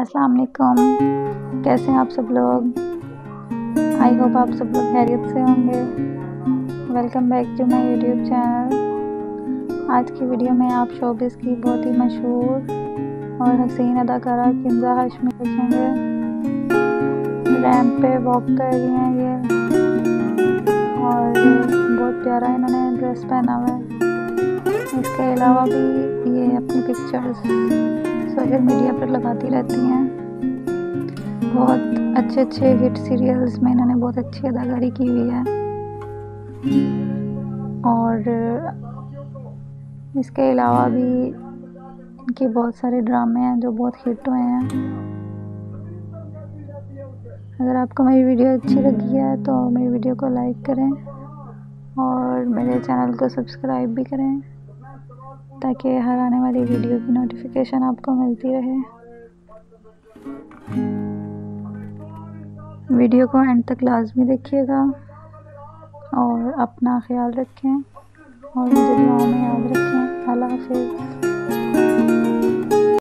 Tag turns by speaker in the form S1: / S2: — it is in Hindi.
S1: अस्सलाम वालेकुम कैसे हैं आप सब लोग? आई होप आप सब लोग खैरियत से होंगे। Welcome back to my YouTube channel आज की वीडियो में आप शोबिस की बहुत ही मशहूर और हसीन अदाकारा किंजा हाशमी देखेंगे। रैम्प पे वॉक कर रही हैं ये। और बहुत प्यारा इन्होंने ड्रेस पहना हुआ है। इसके अलावा भी ये अपनी पिक्चर्स सोशल मीडिया पर लगाती रहती हैं। बहुत अच्छे अच्छे हिट सीरियल्स में इन्होंने बहुत अच्छी अदाकारी की हुई है। और इसके अलावा भी इनके बहुत सारे ड्रामे हैं जो बहुत हिट हुए हैं। अगर आपको मेरी वीडियो अच्छी लगी है तो मेरी वीडियो को लाइक करें और मेरे चैनल को सब्सक्राइब भी करें। ताकि हर आने वाली वीडियो की नोटिफिकेशन आपको मिलती रहे। वीडियो को एंड तक लाजमी देखिएगा और अपना ख्याल रखें और मुझे दुआ में